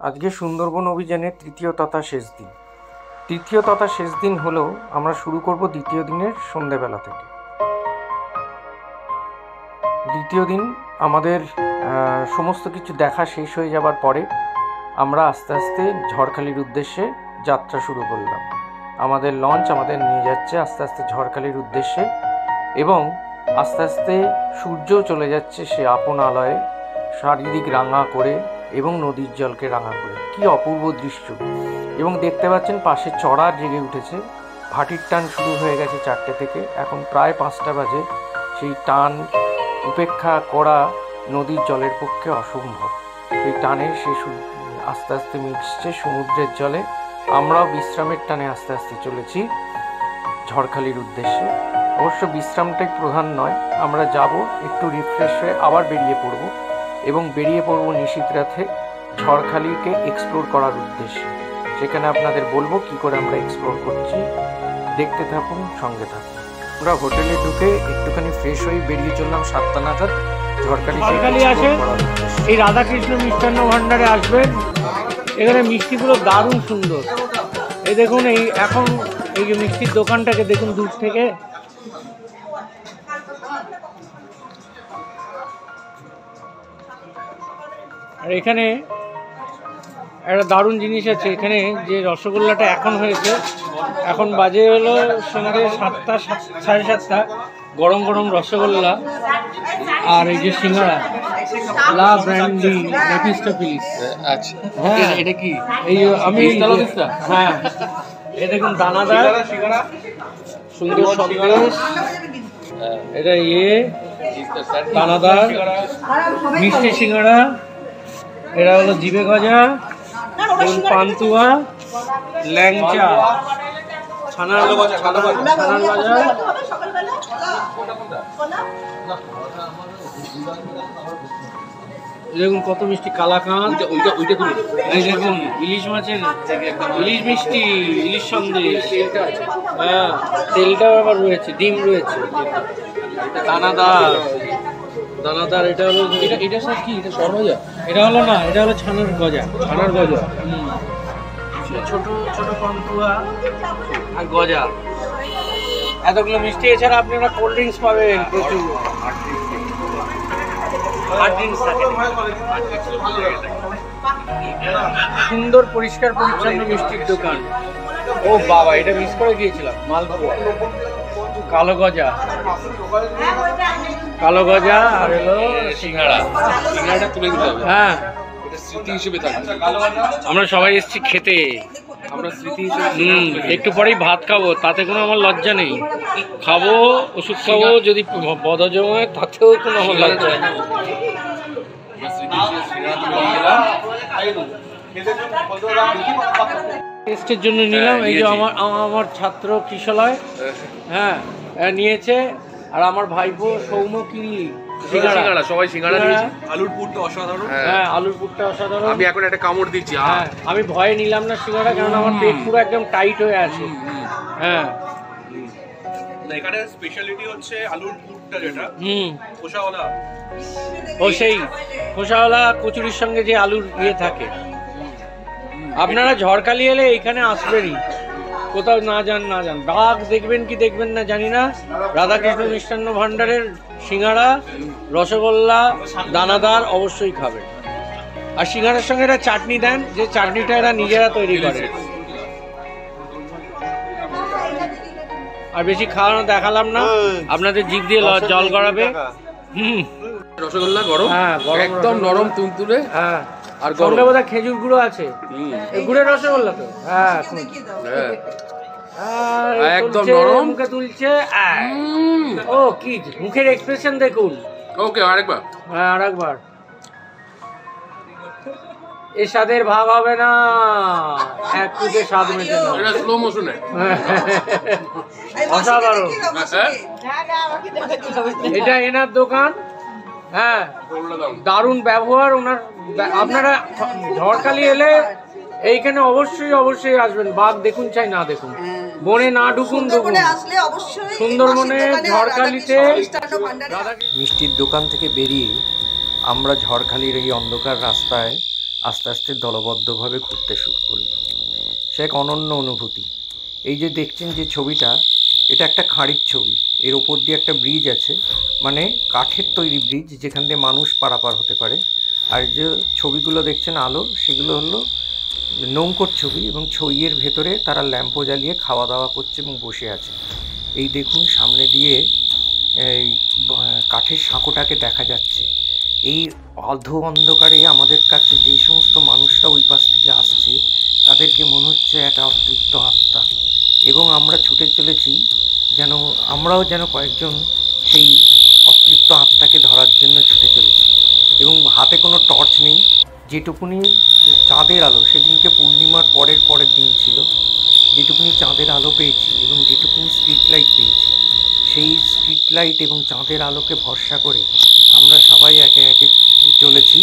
আজকে সুন্দরবন অভিযানের তৃতীয় তথা শেষ দিন। তৃতীয় তথা শেষ দিন হলেও আমরা শুরু করব দ্বিতীয় দিনের সন্ধেবেলা থেকে। দ্বিতীয় দিন আমাদের সমস্ত কিছু দেখা শেষ হয়ে যাবার পরে আমরা আস্তে আস্তে ঝড়খালির উদ্দেশ্যে যাত্রা শুরু করলাম। আমাদের লঞ্চ আমাদের নিয়ে যাচ্ছে আস্তে আস্তে ঝড়খালির উদ্দেশ্যে এবং আস্তে আস্তে সূর্য চলে যাচ্ছে সে আপন আলয়ে শারীরিক রাঙা করে এবং নদীর জলকে রাঙা করে। কি অপূর্ব দৃশ্য। এবং দেখতে পাচ্ছেন পাশে চড়া জেগে উঠেছে। ভাটির টান শুরু হয়ে গেছে চারটে থেকে। এখন প্রায় পাঁচটা বাজে। সেই টান উপেক্ষা করা নদীর জলের পক্ষে অসম্ভব। এই টানে সে আস্তে আস্তে মিশছে সমুদ্রের জলে। আমরাও বিশ্রামের টানে আস্তে আস্তে চলেছি ঝড়খালির উদ্দেশ্যে। অবশ্য বিশ্রামটাই প্রধান নয়। আমরা যাব, একটু রিফ্রেশ হয়ে আবার বেরিয়ে পড়ব। এবং বেরিয়ে পড়ব নিশীত রাতে ঝড়খালিকে এক্সপ্লোর করার উদ্দেশ্যে। সেখানে আপনাদের বলব কি করে আমরা এক্সপ্লোর করছি। দেখতে থাকুন সঙ্গে থাকুন। আমরা হোটেলে ঢুকে একটুখানি ফ্রেশ হয়ে বেরিয়ে চললাম সাতটা নাগাদ ঝড়খালি ঝড়খালি আছে? এই রাধাকৃষ্ণ মিষ্টান্ন ভাণ্ডারে আসবেন। এখানে মিষ্টিগুলো দারুণ সুন্দর। এই দেখুন এই এখন এই যে মিষ্টির দোকানটাকে দেখুন দূর থেকে। আর এখানে একটা দারুণ জিনিস আছে এখানে যে রসগোল্লাটা এখন হয়েছে এখন বাজে হলো সন্ধ্যে সাতটা সাত- সাড়ে সাতটা গরম গরম রসগোল্লা আর এই যে সিঙ্গারা। লা ব্র্যান্ডি নেফিস্টা পিস আচ্ছা। হ্যাঁ। এটা কি? এই আমি হ্যাঁ। এই দেখুন দানাদার। সুন্দর সন্দেশ। এটা ইয়ে দানাদার। মিষ্টি সিঙ্গারা। এটা হলো জিবে গজা পান্তুয়া ল্যাংচা। ছানার ছানার গজা এই কত মিষ্টি কালাকাঁদ। ওইটা ওইটা ওইটা তুলে এই দেখুন ইলিশ মাছের ইলিশ মিষ্টি ইলিশ সন্দেশ। হ্যাঁ তেলটাও আবার রয়েছে ডিম রয়েছে। দানাদার। দানাদার এটা হলো এটা এটা স্যার কি? এটা সরভাজা এটা হলো না এটা হলো ছানার গজা ছানার গজা ছোট ছোট পান্তুয়া আর গজা এতগুলো মিষ্টি এছাড়া আপনারা কোল্ড ড্রিঙ্কস পাবেন প্রচুর সুন্দর পরিষ্কার পরিচ্ছন্ন মিষ্টির দোকান ও বাবা এটা মিস করে গিয়েছিলাম মালপোয়া কালো গজা কালো গজা আর হলো সিঙ্গাড়া সিঙ্গাড়াটা তুলে দিতে হবে। হ্যাঁ। এটা স্মৃতি হিসেবে থাকবে। আমরা সবাই এসেছি খেতে। আমরা স্মৃতি হিসেবে হুম একটু পরেই ভাত খাব তাতে কোনো আমার লজ্জা নেই। খাব ওষুধ খাব যদি বদহজম হয় তাতেও কোনো আমার লজ্জা নেই। টেস্টের জন্য নিলাম। এই যে আমার আমার ছাত্র কিশলয় হ্যাঁ। এ নিয়েছে। আর আমার ভাইপো সৌম কি সিঙ্গাড়া সবাই সিঙ্গাড়া সিঙ্গাড়া। নিয়েছি আলুর পুরটা অসাধারণ। হ্যাঁ। আলুর পুরটা অসাধারণ। আমি এখন একটা কামড় দিচ্ছি হ্যাঁ আমি ভয়ে নিলাম না সিঙ্গারা কারণ আমার পেট পুরো একদম টাইট হয়ে আছে। হ্যাঁ। এখানে স্পেশালিটি হচ্ছে আলুর পুরটা যেটা। হুম। খোসাওয়ালা। ও সেই খোসাওয়ালা কচুরির সঙ্গে যে আলুর ইয়ে থাকে। আপনারা ঝড়খালি এলে এখানে আসবেনই। কোথাও না যান না যান। বাঘ দেখবেন কি দেখবেন না জানি না। রাধাকৃষ্ণ মিষ্টান্ন ভাণ্ডারের সিঙ্গারা রসগোল্লা দানাদার অবশ্যই খাবেন। আর সিঙ্গারার সঙ্গে একটা চাটনি দেন যে চাটনিটা এরা নিজেরা তৈরি করে। আর বেশি খাওয়ানো দেখালাম না। আপনাদের জিভ দিয়ে জল গড়াবে। হুম। রসগোল্লা গরম? হ্যাঁ, একদম নরম তুলতুলে হ্যাঁ। আর গরম। বোধহয় খেজুর গুঁড়ো আছে। গুড়ের রসগোল্লা তো? হ্যাঁ। হ্যাঁ। আর এই একদম নরম। মুখে তুলছে ও কি মুখের এক্সপ্রেশন দেখুন। ওকে আরেকবার। হ্যাঁ আরেকবার। স্বাদের ভাগ হবে না। এক স্বাদ মেটে না এটা স্লো মোশনে অসাধারণ। হ্যাঁ এটা এনার দোকান? হ্যাঁ দারুণ ব্যবহার ওনার। আপনারা ঝড়খালি এলে এইখানে অবশ্যই অবশ্যই আসবেন। বাঘ দেখুন চাই না দেখুন। বনে না ঢুকুন ঢুকুন। সুন্দরবনে ঝড়খালিতে মিষ্টির দোকান থেকে বেরিয়ে আমরা ঝড়খালির এই অন্ধকার রাস্তায় আস্তে আস্তে দলবদ্ধভাবে ঘুরতে শুরু করল সে এক অনন্য অনুভূতি। এই যে দেখছেন যে ছবিটা এটা একটা খাঁড়ির ছবি। এর ওপর দিয়ে একটা ব্রিজ আছে মানে কাঠের তৈরি ব্রিজ যেখান দিয়ে মানুষ পারাপার হতে পারে। আর যে ছবিগুলো দেখছেন আলো, সেগুলো হলো নৌকোর ছবি এবং ছইয়ের ভেতরে তারা ল্যাম্পো জ্বালিয়ে খাওয়া দাওয়া করছে এবং বসে আছে। এই দেখুন, সামনে দিয়ে এই কাঠের সাঁকোটাকে দেখা যাচ্ছে। এই অর্ধ অন্ধকারে আমাদের কাছে যে সমস্ত মানুষরা ওই পাশ থেকে আসছে, তাদেরকে মনে হচ্ছে একটা অতৃপ্ত আত্মা। এবং আমরা ছুটে চলেছি যেন আমরাও যেন কয়েকজন সেই অতৃপ্ত আত্মাকে ধরার জন্য ছুটে চলেছি। এবং হাতে কোনো টর্চ নেই, যেটুকুনি চাঁদের আলো, সেদিনকে পূর্ণিমার পরের পরের দিন ছিল, যেটুকুনি চাঁদের আলো পেয়েছি এবং যেটুকুনি স্ট্রিট লাইট পেয়েছি। সেই স্ট্রিট লাইট এবং চাঁদের আলোকে ভরসা করে আমরা সবাই একে একে চলেছি।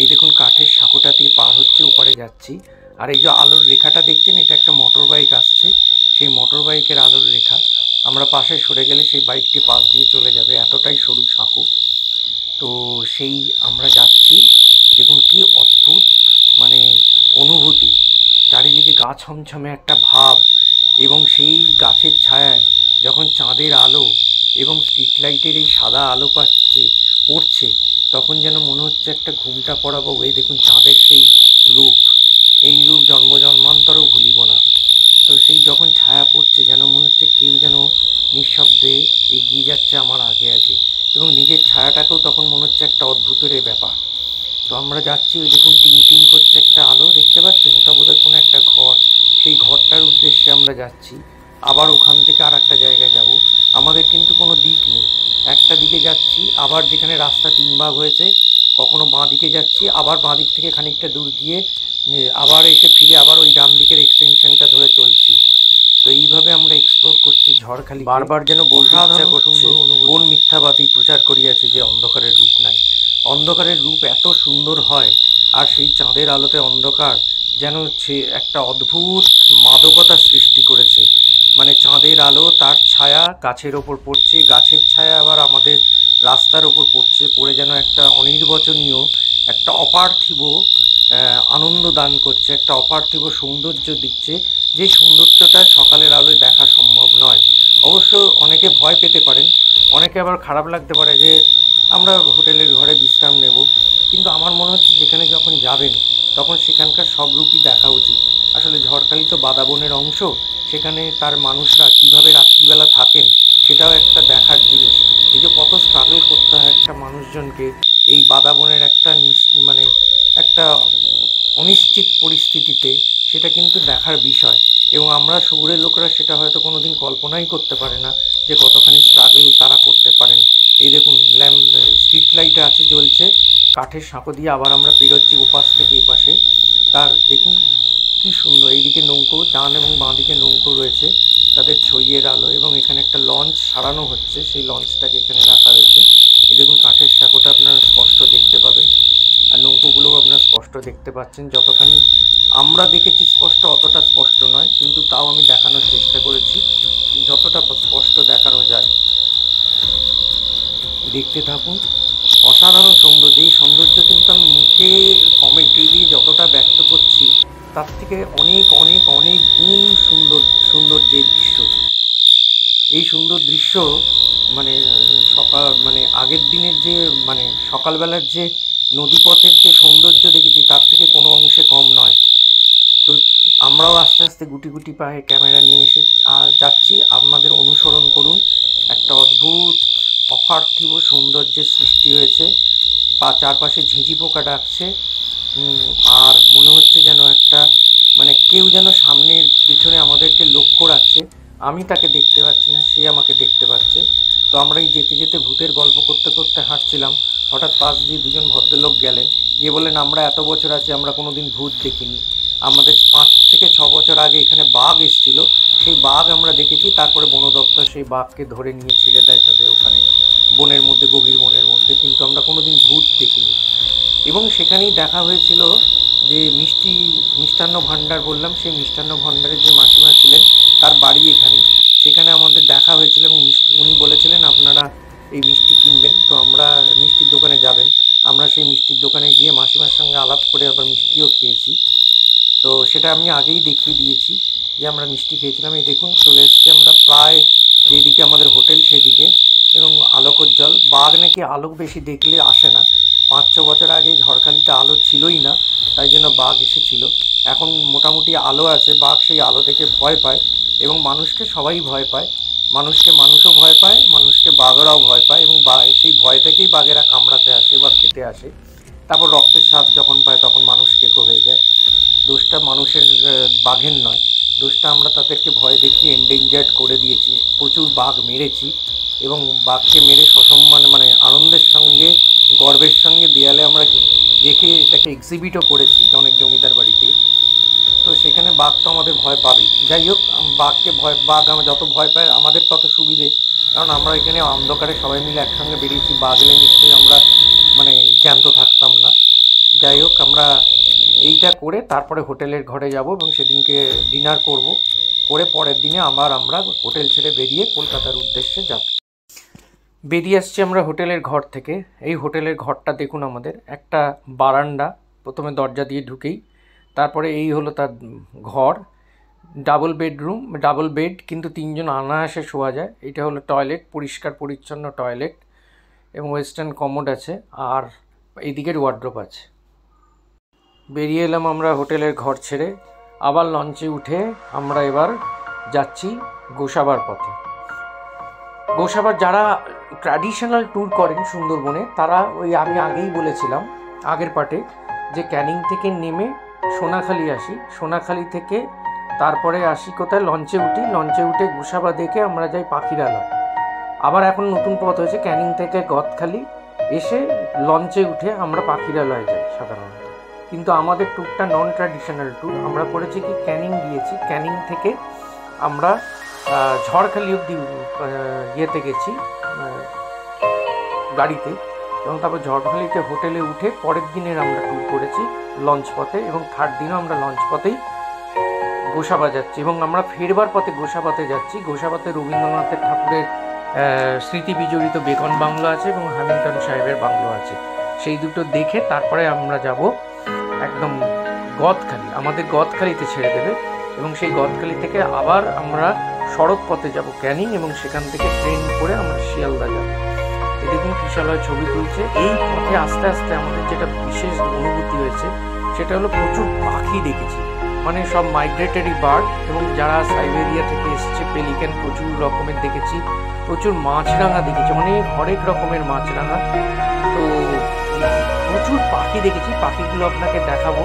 এই দেখুন কাঠের সাঁকোটা দিয়ে পার হচ্ছে, ওপারে যাচ্ছি। আর এই যে আলোর রেখাটা দেখছেন, এটা একটা মোটর বাইক আসছে। সেই মোটর বাইকের আলোর রেখা। আমরা পাশে সরে গেলে সেই বাইকটি পাশ দিয়ে চলে যাবে। এতটাই সরু সাঁকো। তো সেই আমরা যাচ্ছি। দেখুন কি অদ্ভুত মানে অনুভূতি। চারিদিকে গা ছমছমে একটা ভাব এবং সেই গাছের ছায়ায় যখন চাঁদের আলো এবং স্ট্রিট লাইটের এই সাদা আলো পাচ্ছে, পড়ছে, তখন যেন মনে হচ্ছে একটা ঘুমটা পড়াবো। এই দেখুন চাঁদের সেই রূপ। এই রূপ জন্ম জন্মান্তরেও ভুলিব না তো সেই যখন ছায়া পড়ছে যেন মনে হচ্ছে কেউ যেন নিঃশব্দে এগিয়ে যাচ্ছে আমার আগে আগে। এবং নিজের ছায়াটাকেও তখন মনে হচ্ছে একটা অদ্ভুতের ব্যাপার। তো আমরা যাচ্ছি, ওই দেখুন টিম টিম করছে একটা আলো, দেখতে পাচ্ছেন? ওটা বোধহয় কোনো একটা ঘর। সেই ঘরটার উদ্দেশ্যে আমরা যাচ্ছি। আবার ওখান থেকে আর একটা জায়গায় যাব। আমাদের কিন্তু কোনো দিক নেই। একটা দিকে যাচ্ছি, আবার যেখানে রাস্তা তিন ভাগ হয়েছে, কখনো বাঁ দিকে যাচ্ছি, আবার বাঁ দিক থেকে খানিকটা দূর গিয়ে আবার এসে ফিরে আবার ওই ডান দিকের এক্সটেনশনটা ধরে চলছি। তো এইভাবে ঝড়খালি বারবার যেন বলতে ইচ্ছা করছে কোন মিথ্যাবাদী প্রচার করিয়াছে যে অন্ধকারের রূপ নাই। অন্ধকারের রূপ এত সুন্দর হয় আর সেই চাঁদের আলোতে অন্ধকার যেন একটা অদ্ভুত মাদকতা সৃষ্টি করেছে। মানে চাঁদের আলো তার ছায়া গাছের ওপর পড়ছে গাছের ছায়া আবার আমাদের রাস্তার ওপর পড়ছে পড়ে যেন একটা অনির্বচনীয় একটা অপার্থিব আনন্দ দান করছে একটা অপার্থিব সৌন্দর্য দিচ্ছে। যে সৌন্দর্যটা সকালের আলোয় দেখা সম্ভব নয়। অবশ্য অনেকে ভয় পেতে পারেন, অনেকে আবার খারাপ লাগতে পারে যে, আমরা হোটেলের ঘরে বিশ্রাম নেব। কিন্তু আমার মনে হচ্ছে যেখানে যখন যাবেন, তখন সেখানকার সব রূপই দেখা উচিত। আসলে ঝড়খালি তো বাদাবনের অংশ, সেখানে তার মানুষরা কীভাবে রাত্রিবেলা থাকেন, সেটাও একটা দেখার জিনিস। এই যে কত স্ট্রাগল করতে হয় একটা মানুষজনকে, এই বাদাবনের একটা মানে একটা অনিশ্চিত পরিস্থিতিতে, সেটা কিন্তু দেখার বিষয়। এবং আমরা শহুরের লোকরা সেটা হয়তো কোনো দিন কল্পনাই করতে পারে না যে কতখানি স্ট্রাগল তারা করতে পারেন। এই দেখুন, ল্যাম্প স্ট্রিট লাইট আছে, জ্বলছে, কাঠের সাঁকো দিয়ে আবার আমরা পেরোচ্ছি ওপাশ থেকে এই পাশে তার, দেখুন, কি সুন্দর, এইদিকে নৌকো, ডান এবং বাঁ দিকে নৌকো রয়েছে, তাদের ছইয়ের আলো এবং এখানে একটা লঞ্চ সারানো হচ্ছে, সেই লঞ্চটাকে এখানে রাখা হয়েছে। এই দেখুন, কাঠের সাঁকোটা আপনারা স্পষ্ট দেখতে পাবেন। আর নৌকোগুলোও আপনারা স্পষ্ট দেখতে পাচ্ছেন, যতখানি আমরা দেখেছি স্পষ্ট, অতটা নয়, কিন্তু তাও আমি দেখানোর চেষ্টা করেছি। যতটা স্পষ্ট দেখানো যায়। দেখতে থাকুন। অসাধারণ সৌন্দর্য। এই সৌন্দর্য কিন্তু আমি মুখে কমেন্ট্রি দিয়ে যতটা ব্যক্ত করছি, তার থেকে অনেক অনেক অনেক গুণ সুন্দর সৌন্দর্যের দৃশ্য। এই সুন্দর দৃশ্য মানে সকাল মানে আগের দিনের যে মানে সকালবেলার যে নদীপথের যে সৌন্দর্য দেখেছি, তার থেকে কোনো অংশে কম নয়। আমরাও আস্তে আস্তে গুটি গুটি পায়ে ক্যামেরা নিয়ে এসে যাচ্ছি। আপনাদের অনুসরণ করুন। একটা অদ্ভুত অপার্থিব সৌন্দর্যের সৃষ্টি হয়েছে। বা চারপাশে ঝিঁঝি পোকা ডাকছে। আর মনে হচ্ছে যেন একটা মানে কেউ যেন সামনের পিছনে আমাদেরকে লক্ষ্য রাখছে। আমি তাকে দেখতে পাচ্ছি না, সে আমাকে দেখতে পাচ্ছে। তো আমরা এই যেতে যেতে ভূতের গল্প করতে করতে হাঁটছিলাম। হঠাৎ পাশ দিয়ে দুজন ভদ্রলোক গেলেন। গিয়ে বললেন, আমরা এত বছর আছি, আমরা কোনো দিন ভূত দেখিনি। আমাদের পাঁচ থেকে ছ বছর আগে এখানে বাঘ এসেছিল। সেই বাঘ আমরা দেখেছি, তারপরে বন দপ্তর সেই বাঘকে ধরে নিয়ে ছেড়ে দেয় তাদের ওখানে। বনের মধ্যে, গভীর বনের মধ্যে, কিন্তু আমরা কোনোদিন ভূত দেখিনি। এবং সেখানেই দেখা হয়েছিল যে মিষ্টি, মিষ্টান্ন ভাণ্ডার বললাম, সেই মিষ্টান্ন ভাণ্ডারের যে মাসিমা ছিলেন, তার বাড়ি এখানে। সেখানে আমাদের দেখা হয়েছিল এবং উনি বলেছিলেন, আপনারা এই মিষ্টি কিনবেন, তো আমরা মিষ্টির দোকানে যাবেন। আমরা সেই মিষ্টির দোকানে গিয়ে মাসিমার সঙ্গে আলাপ করে আবার মিষ্টিও খেয়েছি। সেটা আমি আগেই দেখিয়ে দিয়েছি যে আমরা মিষ্টি খেয়েছিলাম। এই দেখুন, চলে এসেছি আমরা প্রায় যেদিকে আমাদের হোটেল সেদিকে এবং আলোকোজ্জ্বল। বাঘ নাকি আলোক বেশি দেখলে আসে না। পাঁচ, ছ বছর আগে ঝড়খালিতে আলো ছিলই না, তাই জন্য বাঘ এসেছিল। এখন মোটামুটি আলো আছে, বাঘ সেই আলো থেকে ভয় পায় এবং মানুষকে সবাই ভয় পায়। মানুষকে মানুষও ভয় পায়, মানুষকে বাঘেরাও ভয় পায় এবং বা, সেই ভয় থেকেই বাঘেরা কামড়াতে আসে বা খেতে আসে। তারপর রক্তের স্বাদ যখন পায় তখন মানুষ কেকো হয়ে যায়। দোষটা মানুষের বাঘের নয়। দোষটা আমরা তাদেরকে ভয় দেখিয়ে এন্ডেঞ্জার্ড করে দিয়েছি। প্রচুর বাঘ মেরেছি এবং বাঘকে মেরে সসম্মানে মানে আনন্দের সঙ্গে, গর্বের সঙ্গে দেয়ালে আমরা রেখে এটাকে এক্সিবিটও করেছি অনেক জমিদার বাড়িতে। তো সেখানে বাঘ তো আমাদের ভয় পাবেই। যাই হোক বাঘকে ভয়, বাঘ আমরা যত ভয় পায়, আমাদের তত সুবিধে। কারণ আমরা এখানে অন্ধকারে সবাই মিলে একসঙ্গে বেরিয়েছি, বাঘ এলে নিশ্চয়ই আমরা মানে জ্যান্ত থাকতাম না। যাই হোক, আমরা এইটা করে তারপরে হোটেলের ঘরে যাব এবং সেদিনকে ডিনার করব। করে পরের দিনে আবার আমরা হোটেল ছেড়ে বেরিয়ে কলকাতার উদ্দেশ্যে যাব। বেরিয়ে আসছি আমরা হোটেলের ঘর থেকে। এই হোটেলের ঘরটা দেখুন আমাদের, একটা বারান্দা। প্রথমে দরজা দিয়ে ঢুকেই, তারপরে এই হলো তার ঘর। ডাবল বেডরুম, ডাবল বেড, কিন্তু তিনজন অনায়াসে শোয়া যায়। এটা হলো টয়লেট, পরিষ্কার, পরিচ্ছন্ন টয়লেট এবং ওয়েস্টার্ন কমোড আছে। আর এদিকের ওয়ার্ড্রোপ আছে। বেরিয়ে এলাম আমরা হোটেলের ঘর ছেড়ে। আবার লঞ্চে উঠে আমরা এবার যাচ্ছি গোসাবার পথে। গোসাবার যারা ট্র্যাডিশনাল ট্যুর করেন সুন্দরবনে, তারা ওই আমি আগেই বলেছিলাম, আগের পার্টে যে ক্যানিং থেকে নেমে সোনাখালি আসি। সোনাখালি থেকে তারপরে আসি কোথায়? লঞ্চে উঠি। লঞ্চে উঠে গোসাবা দেখে আমরা যাই পাখিরালয়। আবার এখন নতুন পথ হয়েছে ক্যানিং থেকে গদখালি। এসে লঞ্চে উঠে আমরা পাখিরালয় যাই সাধারণত। কিন্তু আমাদের ট্যুরটা নন ট্র্যাডিশনাল ট্যুর আমরা করেছি কি ক্যানিং গিয়েছি। ক্যানিং থেকে আমরা ঝড়খালি অব্দি ইয়েতে গেছি গাড়িতে। এবং তারপর ঝড়খালিতে হোটেলে উঠে পরের দিনের আমরা ট্যুর করেছি লঞ্চ পথে এবং থার্ড দিনও আমরা লঞ্চ পথেই গোসাবা যাচ্ছি এবং আমরা ফেরবার পথে গোসাবাতে যাচ্ছি। গোসাবাতে রবীন্দ্রনাথের ঠাকুরের স্মৃতি বিজড়িত বেকন বাংলো আছে এবং হ্যামিল্টন সাহেবের বাংলো আছে। সেই দুটো দেখে তারপরে আমরা যাব একদম গদখালি। আমাদের গদখালিতে ছেড়ে দেবে এবং সেই গদখালি থেকে আবার আমরা সড়ক পথে যাব ক্যানিং এবং সেখান থেকে ট্রেন করে আমরা শিয়ালদা যাব। এই দেখুন কিশালয় ছবি তুলছে। এই পথে আস্তে আস্তে আমাদের যেটা বিশেষ অনুভূতি হয়েছে, সেটা হলো প্রচুর পাখি দেখেছি। মানে সব মাইগ্রেটরি বার্ড এবং যারা সাইবেরিয়া থেকে এসেছে পেলিক্যান প্রচুর রকমের দেখেছি। প্রচুর মাছরাঙা দেখেছি। অনেক হরেক রকমের মাছরাঙা। তো প্রচুর পাখি দেখেছি, পাখিগুলো আপনাকে দেখাবো।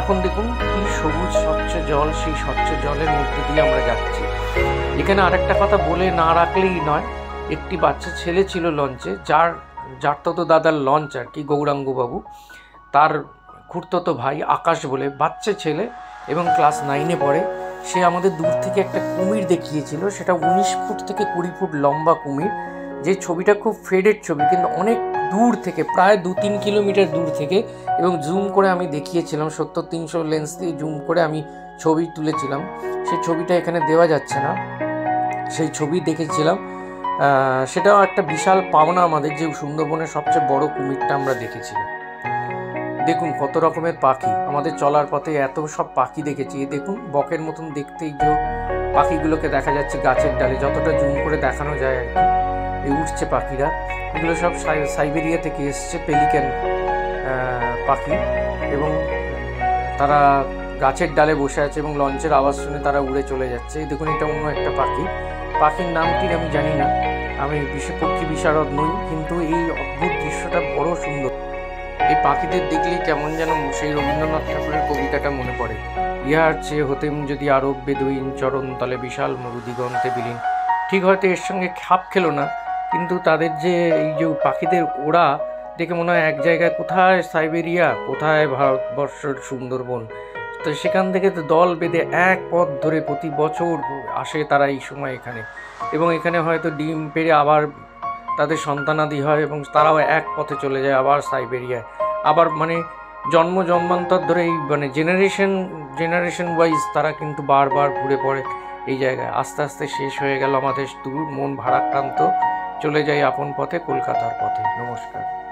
এখন দেখুন কি সবুজ স্বচ্ছ জল, সেই স্বচ্ছ জলের মধ্যে দিয়ে আমরা যাচ্ছি। এখানে আরেকটা কথা বলে না রাখলেই নয়, একটি বাচ্চা ছেলে ছিল লঞ্চে যার যার তত দাদার লঞ্চ আর কি, গৌরাঙ্গবাবু। তার খুঁড়তো ভাই আকাশ বলে, বাচ্চা ছেলে এবং ক্লাস নাইনে পড়ে। সে আমাদের দূর থেকে একটা কুমির দেখিয়েছিল, সেটা উনিশ ফুট থেকে কুড়ি ফুট লম্বা কুমির। যে ছবিটা খুব ফেডেড ছবি, কিন্তু অনেক দূর থেকে, প্রায় দু তিন কিলোমিটার দূর থেকে এবং জুম করে আমি দেখিয়েছিলাম, সত্তর তিনশো লেন্স দিয়ে জুম করে আমি ছবি তুলেছিলাম। সেই ছবিটা এখানে দেওয়া যাচ্ছে না। সেই ছবি দেখেছিলাম। সেটাও একটা বিশাল পাওনা আমাদের যে সুন্দরবনের সবচেয়ে বড় কুমিরটা আমরা দেখেছিলাম। দেখুন কত রকমের পাখি। আমাদের চলার পথে এত সব পাখি দেখেছি। দেখুন, বকের মতন দেখতেই যে পাখিগুলোকে দেখা যাচ্ছে গাছের ডালে। যতটা জুম করে দেখানো যায় আর কি। উঠছে পাখিরা। এগুলো সব সাই- সাইবেরিয়া থেকে এসছে পেলিক্যান পাখি। এবং তারা গাছের ডালে বসে আছে এবং লঞ্চের আওয়াজ শুনে তারা উড়ে চলে যাচ্ছে। এই দেখুন, এটা অন্য একটা পাখি। পাখির নামটি আমি জানি না। আমি পক্ষী বিশারদ নই, কিন্তু এই অদ্ভুত দৃশ্যটা বড় সুন্দর। এই পাখিদের দেখলেই কেমন যেন সেই রবীন্দ্রনাথ ঠাকুরের কবিতাটা মনে পড়ে। ইহার চেয়ে হতেম যদি আরব বেদুইন চরণ তলে বিশাল মরুদিগন্তে বিলীন। ঠিক হয়তো এর সঙ্গে খাপ খেলো না কিন্তু তাদের যে এই যে পাখিদের ওড়া, দেখে মনে হয় এক জায়গায় কোথায় সাইবেরিয়া, কোথায় ভারতবর্ষের সুন্দরবন? তো সেখান থেকে তো দল বেঁধে এক পথ ধরে প্রতি বছর আসে তারা এই সময় এখানে। এবং এখানে হয়তো ডিম পেড়ে আবার তাদের সন্তানাদি হয় এবং তারাও এক পথে চলে যায় আবার সাইবেরিয়ায়। আবার মানে জন্ম জন্মান্তর ধরে এই মানে জেনারেশন জেনারেশন ওয়াইজ তারা কিন্তু বারবার ঘুরে পড়ে এই জায়গায়। আস্তে আস্তে শেষ হয়ে গেল আমাদের দূর, মন ভারাক্রান্ত। চলে যাই আপন পথে কলকাতার পথে। নমস্কার।